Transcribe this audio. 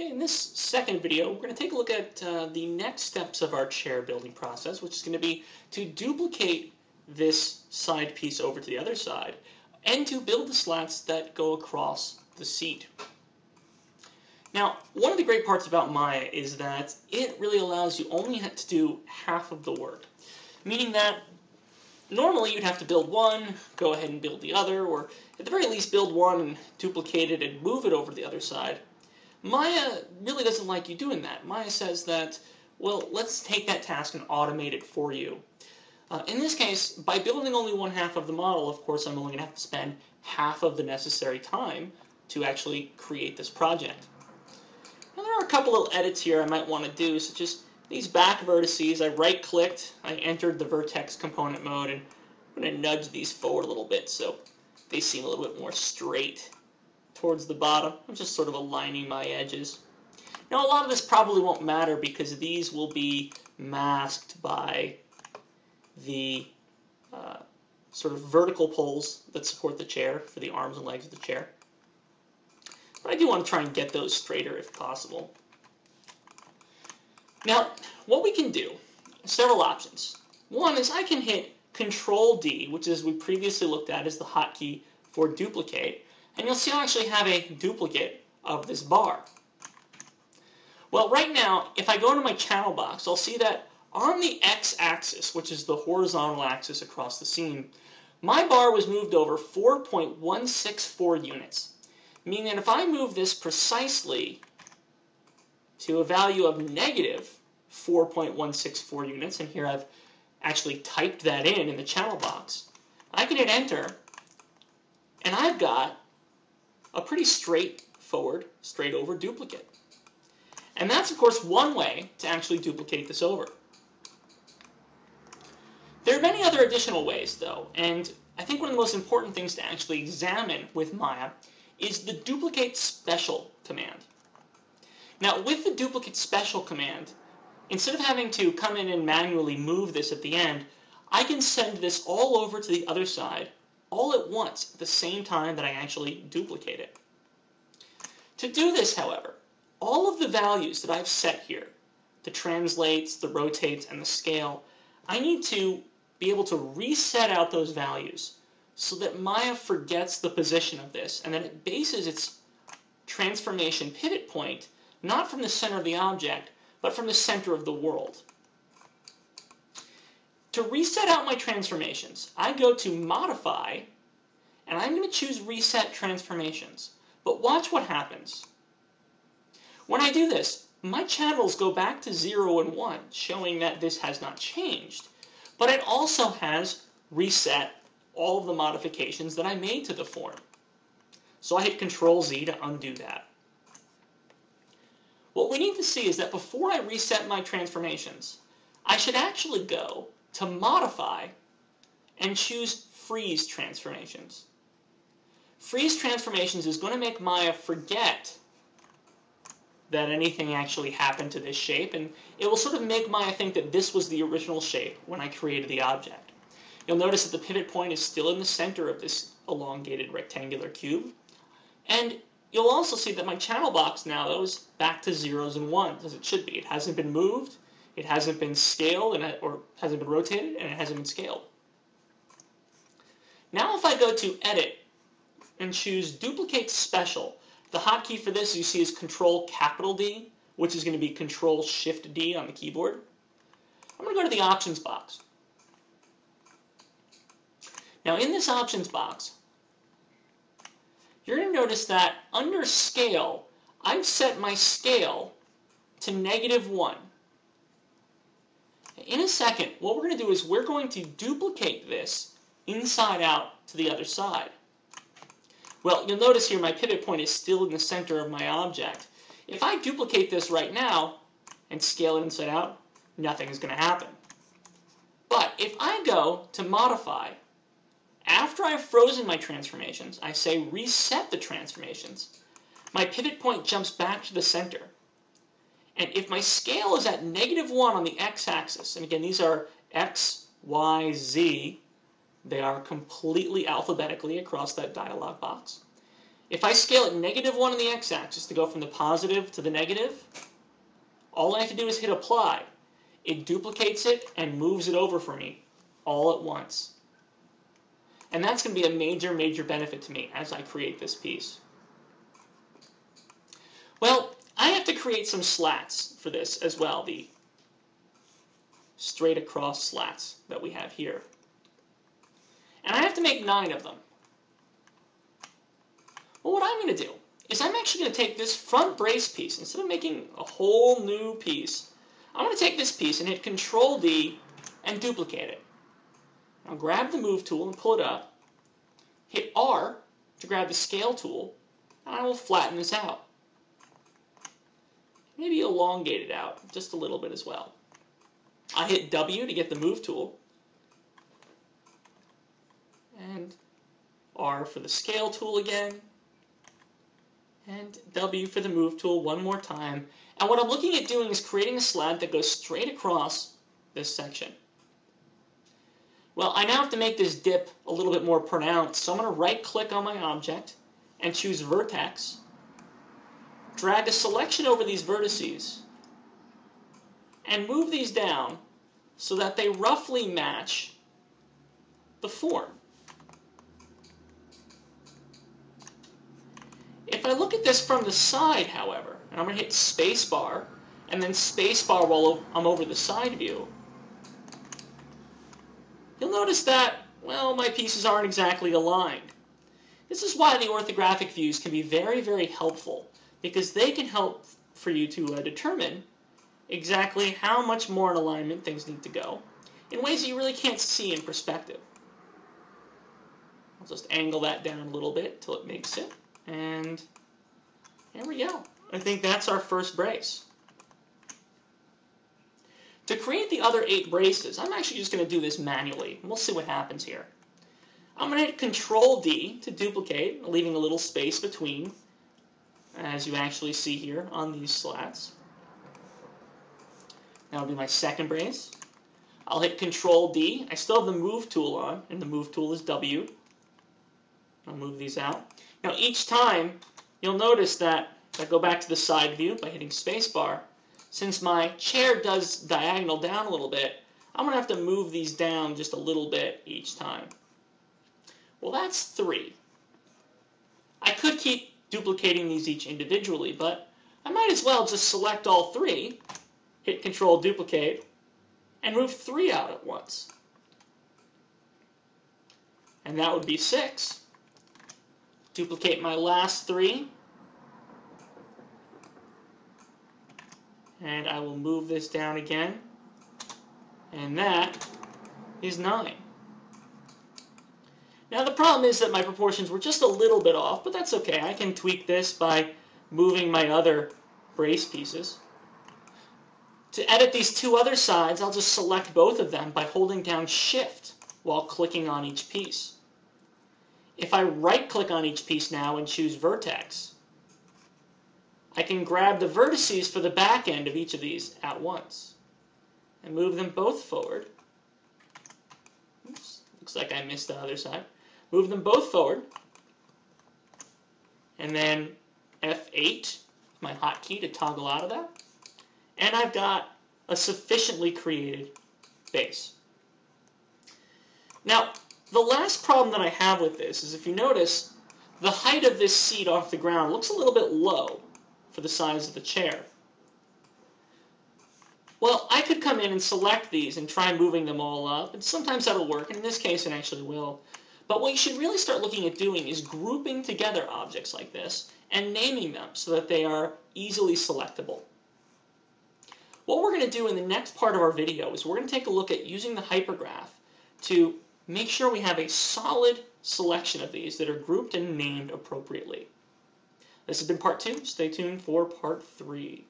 Okay, in this second video, we're going to take a look at uh, the next steps of our chair building process, which is going to be to duplicate this side piece over to the other side and to build the slats that go across the seat. Now, one of the great parts about Maya is that it really allows you only to do half of the work, meaning that normally you'd have to build one, go ahead and build the other, or at the very least build one and duplicate it and move it over to the other side. Maya really doesn't like you doing that. Maya says that, well, let's take that task and automate it for you. Uh, in this case, by building only one half of the model, of course, I'm only going to have to spend half of the necessary time to actually create this project. Now, there are a couple little edits here I might want to do, such as these back vertices. I right-clicked, I entered the vertex component mode, and I'm going to nudge these forward a little bit so they seem a little bit more straight towards the bottom. I'm just sort of aligning my edges. Now a lot of this probably won't matter because these will be masked by the uh, sort of vertical poles that support the chair for the arms and legs of the chair. But I do want to try and get those straighter if possible. Now, what we can do, several options. One is I can hit Control D, which is we previously looked at as the hotkey for duplicate, and you'll see I actually have a duplicate of this bar. Well, right now, if I go to my channel box, I'll see that on the x-axis, which is the horizontal axis across the seam, my bar was moved over 4.164 units, meaning that if I move this precisely to a value of negative 4.164 units, and here I've actually typed that in in the channel box, I can hit enter, and I've got a pretty straightforward, straight over duplicate. And that's, of course, one way to actually duplicate this over. There are many other additional ways, though, and I think one of the most important things to actually examine with Maya is the duplicate special command. Now, with the duplicate special command, instead of having to come in and manually move this at the end, I can send this all over to the other side all at once at the same time that I actually duplicate it. To do this, however, all of the values that I've set here, the translates, the rotates, and the scale, I need to be able to reset out those values so that Maya forgets the position of this and then it bases its transformation pivot point not from the center of the object, but from the center of the world. To reset out my transformations, I go to Modify, and I'm going to choose Reset Transformations. But watch what happens. When I do this, my channels go back to 0 and 1, showing that this has not changed. But it also has reset all of the modifications that I made to the form. So I hit Control Z to undo that. What we need to see is that before I reset my transformations, I should actually go to modify and choose freeze transformations. Freeze transformations is going to make Maya forget that anything actually happened to this shape, and it will sort of make Maya think that this was the original shape when I created the object. You'll notice that the pivot point is still in the center of this elongated rectangular cube, and you'll also see that my channel box now goes back to zeros and ones, as it should be. It hasn't been moved, it hasn't been scaled and or hasn't been rotated and it hasn't been scaled. Now if I go to edit and choose duplicate special, the hotkey for this you see is control capital D, which is going to be control shift D on the keyboard. I'm going to go to the options box. Now in this options box, you're going to notice that under scale, I've set my scale to negative 1. In a second, what we're going to do is we're going to duplicate this inside out to the other side. Well, you'll notice here my pivot point is still in the center of my object. If I duplicate this right now and scale it inside out, nothing is going to happen. But if I go to modify, after I've frozen my transformations, I say reset the transformations, my pivot point jumps back to the center. And if my scale is at negative 1 on the x-axis, and again, these are x, y, z, they are completely alphabetically across that dialog box. If I scale it negative 1 on the x-axis to go from the positive to the negative, all I have to do is hit apply. It duplicates it and moves it over for me all at once. And that's going to be a major, major benefit to me as I create this piece. Well, I have to create some slats for this as well, the straight across slats that we have here. And I have to make nine of them. Well, what I'm going to do is I'm actually going to take this front brace piece, instead of making a whole new piece, I'm going to take this piece and hit Control D and duplicate it. Now grab the Move tool and pull it up. Hit R to grab the Scale tool, and I will flatten this out. Maybe elongate it out just a little bit as well. I hit W to get the Move tool, and R for the Scale tool again, and W for the Move tool one more time. And what I'm looking at doing is creating a slab that goes straight across this section. Well, I now have to make this dip a little bit more pronounced, so I'm going to right-click on my object and choose Vertex, drag a selection over these vertices, and move these down so that they roughly match the form. If I look at this from the side, however, and I'm going to hit spacebar, and then spacebar while I'm over the side view, you'll notice that, well, my pieces aren't exactly aligned. This is why the orthographic views can be very, very helpful, because they can help for you to uh, determine exactly how much more in alignment things need to go in ways that you really can't see in perspective. I'll just angle that down a little bit till it makes it. And there we go. I think that's our first brace. To create the other eight braces, I'm actually just going to do this manually. And we'll see what happens here. I'm going to hit Control D to duplicate, leaving a little space between, as you actually see here on these slats. That'll be my second brace. I'll hit Control D. I still have the Move tool on, and the Move tool is W. I'll move these out. Now each time, you'll notice that if I go back to the side view by hitting spacebar, since my chair does diagonal down a little bit, I'm going to have to move these down just a little bit each time. Well, that's three. I could keep duplicating these each individually, but I might as well just select all three, hit Control Duplicate, and move three out at once. And that would be six duplicate my last three. And I will move this down again. And that is 9. Now the problem is that my proportions were just a little bit off, but that's okay. I can tweak this by moving my other brace pieces. To edit these two other sides, I'll just select both of them by holding down Shift while clicking on each piece. If I right-click on each piece now and choose Vertex, I can grab the vertices for the back end of each of these at once and move them both forward. Oops, looks like I missed the other side. Move them both forward. And then F8, my hotkey to toggle out of that. And I've got a sufficiently created base. Now, the last problem that I have with this is if you notice, the height of this seat off the ground looks a little bit low for the size of the chair. Well, I could come in and select these and try moving them all up, and sometimes that'll work, and in this case it actually will. But what you should really start looking at doing is grouping together objects like this and naming them so that they are easily selectable. What we're going to do in the next part of our video is we're going to take a look at using the hypergraph to make sure we have a solid selection of these that are grouped and named appropriately. This has been part two. Stay tuned for part three.